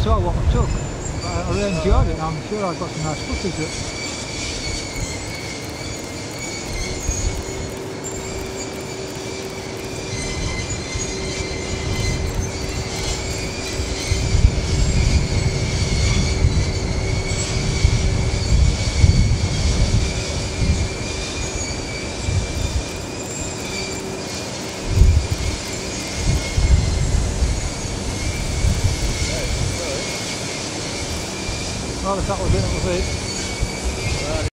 saw what I took. I, really enjoyed it. I'm sure I've got some nice footage. It. Well, the couple of bit of it.